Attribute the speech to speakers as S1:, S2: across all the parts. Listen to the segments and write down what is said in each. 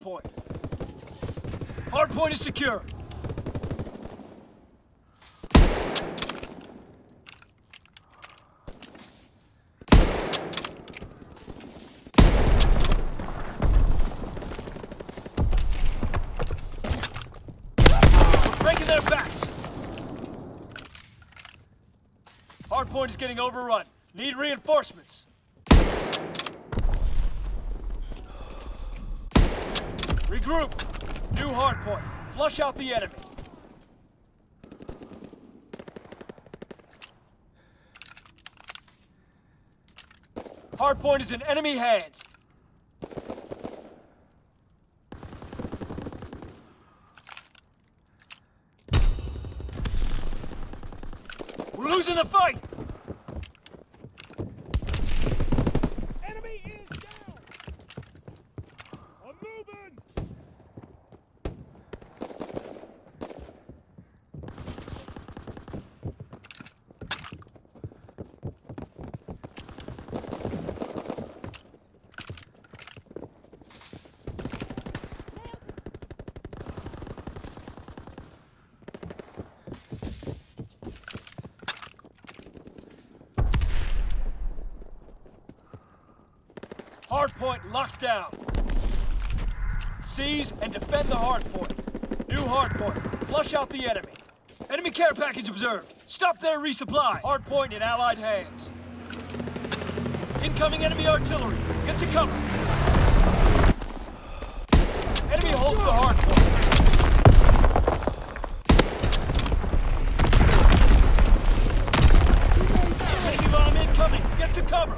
S1: point. Hard point is secure. We're breaking their backs. Hard point is getting overrun. Need reinforcements. Regroup. New hard point. Flush out the enemy. Hard point is in enemy hands. We're losing the fight!
S2: Enemy is down! I'm moving!
S1: Hard point locked down. Seize and defend the hard point. New hard point. Flush out the enemy. Enemy care package observed. Stop their resupply. Hard point in Allied hands. Incoming enemy artillery. Get to cover. Enemy holds the hard point. Enemy bomb incoming. Get to cover.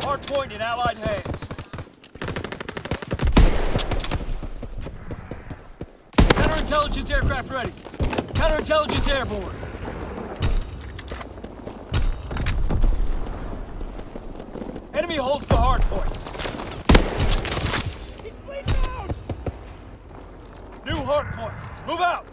S1: Hard point in Allied hands. Aircraft ready. Counterintelligence airborne. Enemy holds the hard point. New hard point. Move out.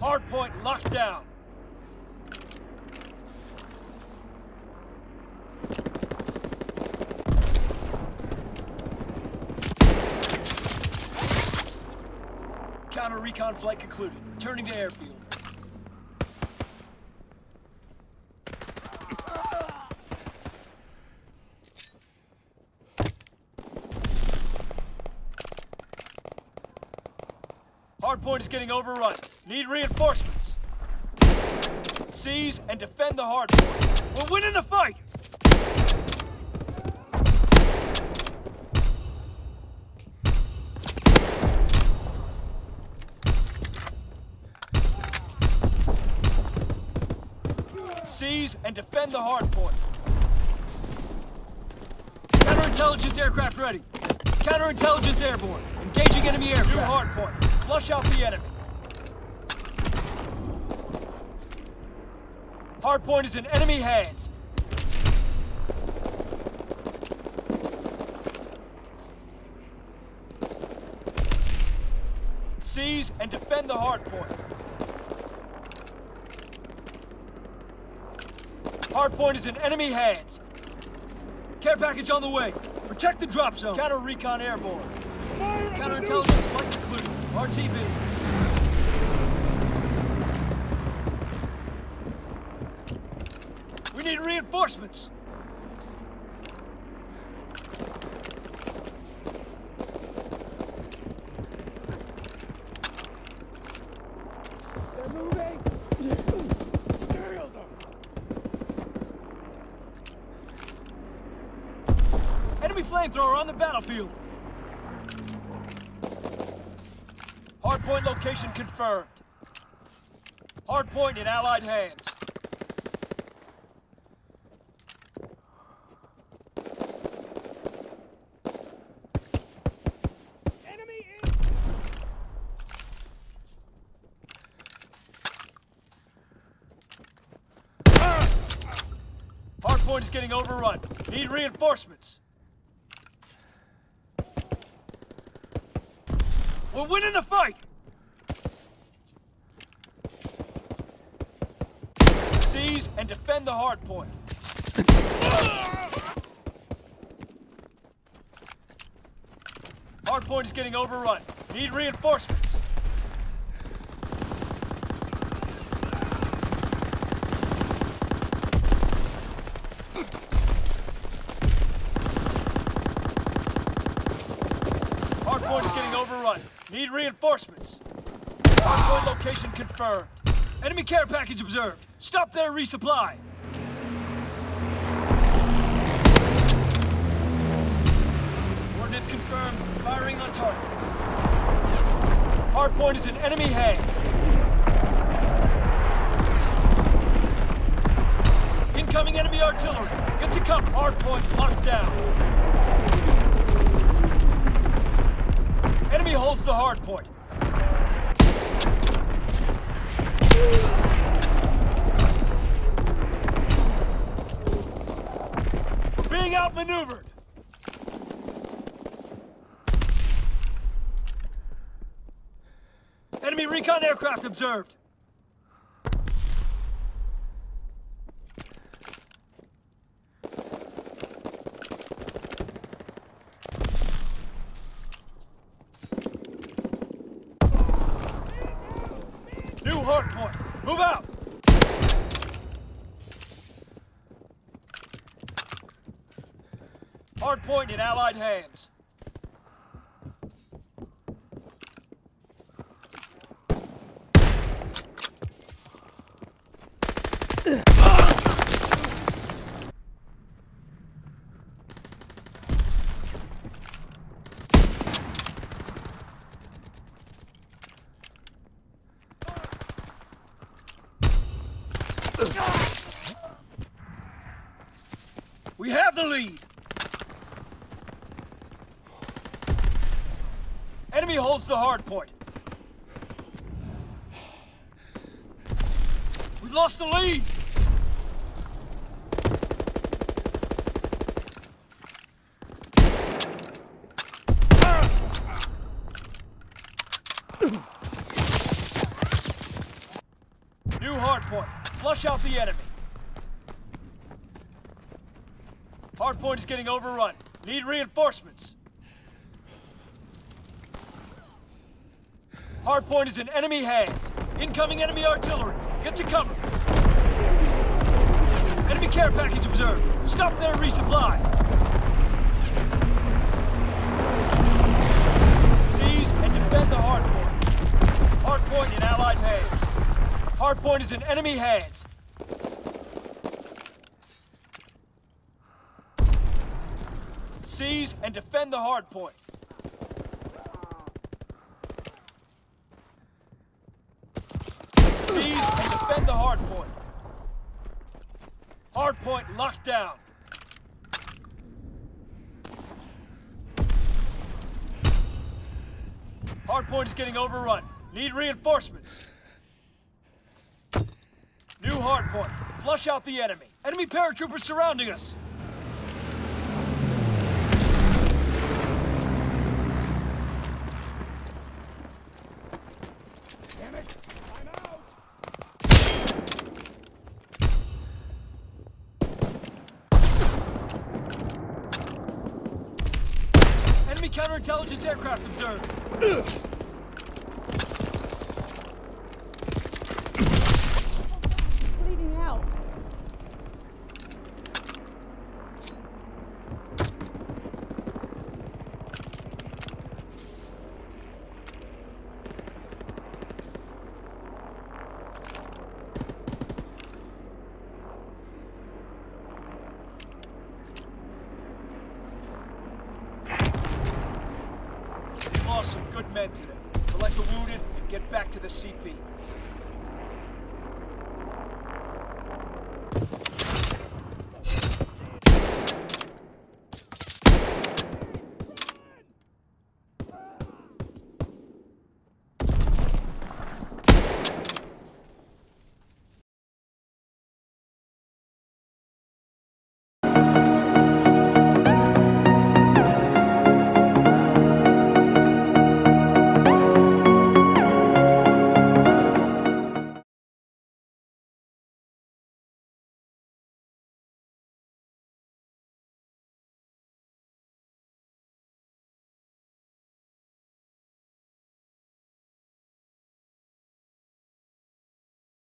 S1: Hard point locked down. Counter recon flight concluded. Turning to airfield. Hardpoint is getting overrun. Need reinforcements. Seize and defend the hardpoint. We're winning the fight! Seize and defend the hardpoint. Counterintelligence aircraft ready. Counterintelligence airborne. Engaging enemy aircraft. New hardpoint. Flush out the enemy. Hardpoint is in enemy hands. Seize and defend the hardpoint. Hardpoint is in enemy hands. Care package on the way. Protect the drop zone. Counter recon airborne.
S2: Fire on the
S1: Counterintelligence flight concluded. RTB. We need reinforcements. Flamethrower on the battlefield. Hardpoint location confirmed. Hardpoint in Allied hands. Hardpoint is getting overrun. Need reinforcements. We're winning the fight! Seize and defend the hard point. Hard point is getting overrun. Need reinforcements. Need reinforcements. Hard point location confirmed. Enemy care package observed. Stop their, resupply. Coordinates confirmed. Firing on target. Hard point is in enemy hands. Incoming enemy artillery. Get to cover. Hard point locked down. The hard point. We're being outmaneuvered. Enemy recon aircraft observed. New hard point. Move out. Hard point in Allied hands. We have the lead. Enemy holds the hard point. We've lost the lead. New hard point. Flush out the enemy. Hardpoint is getting overrun. Need reinforcements. Hardpoint is in enemy hands. Incoming enemy artillery. Get to cover. Enemy care package observed. Stop their, resupply. Seize and defend the hardpoint. Hardpoint in Allied hands. Hardpoint is in enemy hands. Seize and defend the hard point. Seize and defend the hard point. Hard point locked down. Hard point is getting overrun. Need reinforcements. New hard point. Flush out the enemy. Enemy paratroopers surrounding us. Enemy counterintelligence aircraft observed. men today. Collect the wounded and get back to the CP.